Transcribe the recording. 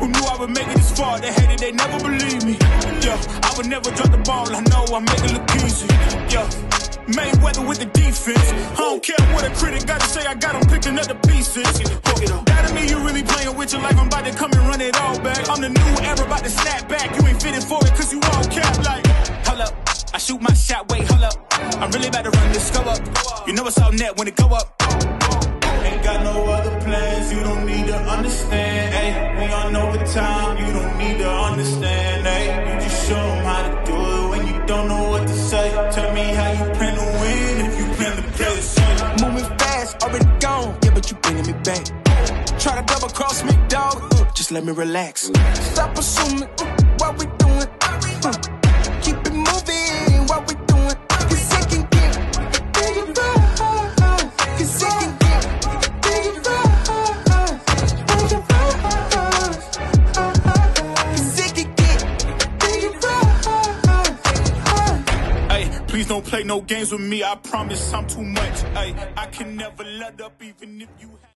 Who knew I would make it this far? They hated, they never believe me. Yeah, I would never drop the ball. I know I make it look easy. Yeah. Mayweather with the defense. I don't care what a critic gotta say, I got them picking up the pieces. That to me, you really playing with your life. I'm about to come and run it all back. I'm the new era, about to snap back. You ain't fitting for it, cause you all cap like. Hold up, I shoot my shot, wait, hold up. I'm really about to run this go up. You know it's all net when it go up. Plans, you don't need to understand. Ay, we on overtime, you don't need to understand. Ay, you just show them how to do it when you don't know what to say. Tell me how you plan to win if you plan to play the same. Moving fast, already gone. Yeah, but you bringing me back. Try to double cross me, dog. Uh, just let me relax. Stop assuming please don't play no games with me. I promise I'm too much. Hey, I can never let up even if you.